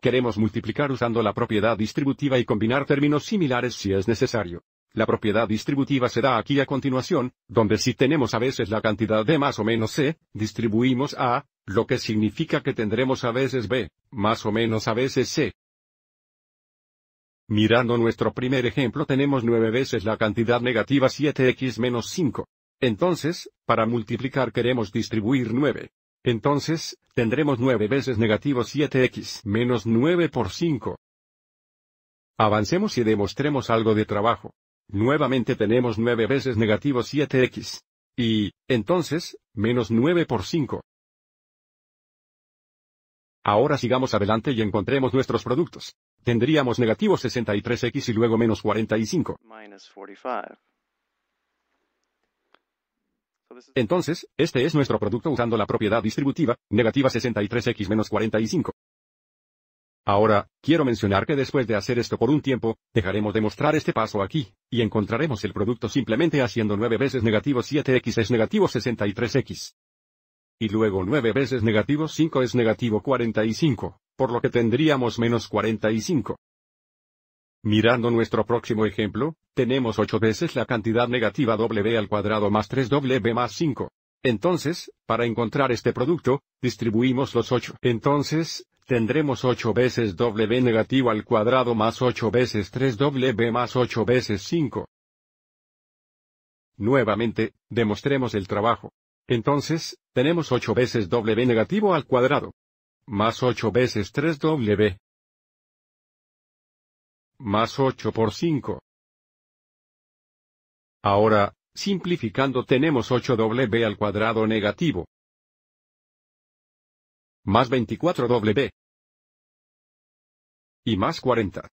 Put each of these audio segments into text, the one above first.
Queremos multiplicar usando la propiedad distributiva y combinar términos similares si es necesario. La propiedad distributiva se da aquí a continuación, donde si tenemos a veces la cantidad de más o menos C, distribuimos A, lo que significa que tendremos a veces B, más o menos a veces C. Mirando nuestro primer ejemplo tenemos nueve veces la cantidad negativa 7x menos 5. Entonces, para multiplicar queremos distribuir 9. Entonces, tendremos 9 veces negativo 7x menos 9 por 5. Avancemos y demostremos algo de trabajo. Nuevamente tenemos 9 veces negativo 7x. Y, entonces, menos 9 por 5. Ahora sigamos adelante y encontremos nuestros productos. Tendríamos negativo 63x y luego menos 45. Entonces, este es nuestro producto usando la propiedad distributiva, negativa 63x menos 45. Ahora, quiero mencionar que después de hacer esto por un tiempo, dejaremos de mostrar este paso aquí, y encontraremos el producto simplemente haciendo 9 veces negativo 7x es negativo 63x. Y luego 9 veces negativo 5 es negativo 45, por lo que tendríamos menos 45. Mirando nuestro próximo ejemplo, tenemos 8 veces la cantidad negativa w al cuadrado más 3w más 5. Entonces, para encontrar este producto, distribuimos los 8. Entonces, tendremos 8 veces w negativo al cuadrado más 8 veces 3w más 8 veces 5. Nuevamente, demostremos el trabajo. Entonces, tenemos 8 veces w negativo al cuadrado. Más 8 veces 3w más 8 por 5. Ahora, simplificando tenemos 8w al cuadrado negativo. Más 24w. Y más 40.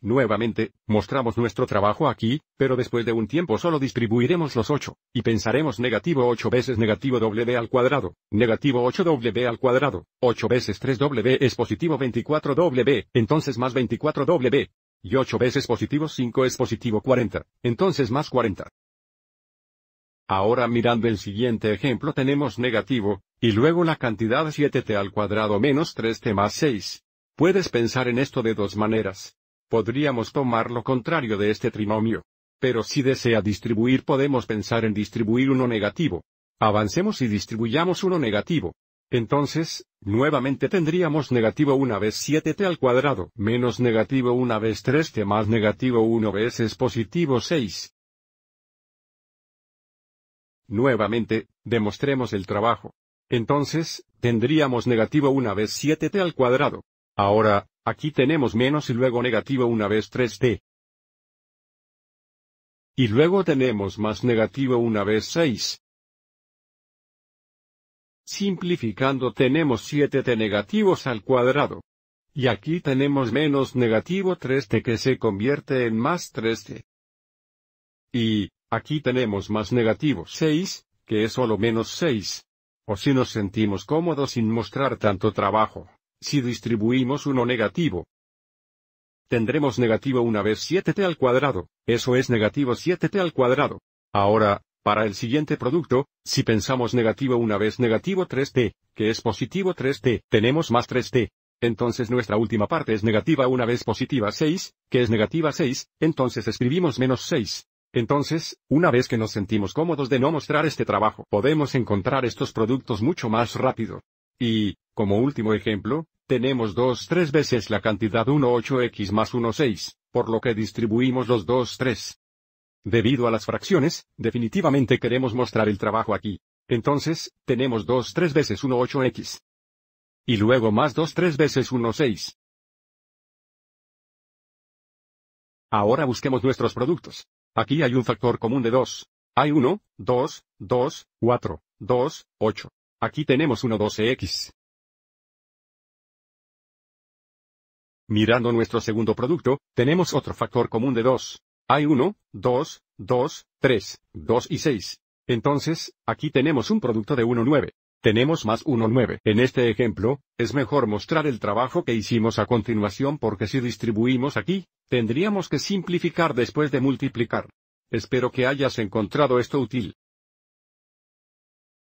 Nuevamente, mostramos nuestro trabajo aquí, pero después de un tiempo solo distribuiremos los 8, y pensaremos negativo 8 veces negativo w al cuadrado, negativo 8w al cuadrado, 8 veces 3w es positivo 24w, entonces más 24w, y 8 veces positivo 5 es positivo 40, entonces más 40. Ahora mirando el siguiente ejemplo tenemos negativo, y luego la cantidad 7t al cuadrado menos 3t más 6. Puedes pensar en esto de dos maneras. Podríamos tomar lo contrario de este trinomio. Pero si desea distribuir podemos pensar en distribuir uno negativo. Avancemos y distribuyamos uno negativo. Entonces, nuevamente tendríamos negativo una vez 7t al cuadrado, menos negativo una vez 3t más negativo 1 veces positivo 6. Nuevamente, demostremos el trabajo. Entonces, tendríamos negativo una vez 7t al cuadrado. Ahora, Aquí tenemos menos y luego negativo una vez 3t. Y luego tenemos más negativo una vez 6. Simplificando tenemos 7t negativos al cuadrado. Y aquí tenemos menos negativo 3t que se convierte en más 3t. Y, aquí tenemos más negativo 6, que es solo menos 6. O si nos sentimos cómodos sin mostrar tanto trabajo, si distribuimos uno negativo, tendremos negativo una vez 7t al cuadrado, eso es negativo 7t al cuadrado. Ahora, para el siguiente producto, si pensamos negativo una vez negativo 3t, que es positivo 3t, tenemos más 3t. Entonces nuestra última parte es negativa una vez positiva 6, que es negativa 6, entonces escribimos menos 6. Entonces, una vez que nos sentimos cómodos de no mostrar este trabajo, podemos encontrar estos productos mucho más rápido. Y, como último ejemplo, tenemos 2 tres veces la cantidad 1 8x más 1 6, por lo que distribuimos los 2 3. Debido a las fracciones, definitivamente queremos mostrar el trabajo aquí. Entonces, tenemos 2 tres veces 1 8x. Y luego más 2 tres veces 1 6. Ahora busquemos nuestros productos. Aquí hay un factor común de 2. Hay 1, 2, 2, 4, 2, 8. Aquí tenemos 1 12x. Mirando nuestro segundo producto, tenemos otro factor común de 2. Hay 1, 2, 2, 3, 2 y 6. Entonces, aquí tenemos un producto de 1 9. Tenemos más 1 9. En este ejemplo, es mejor mostrar el trabajo que hicimos a continuación porque si distribuimos aquí, tendríamos que simplificar después de multiplicar. Espero que hayas encontrado esto útil.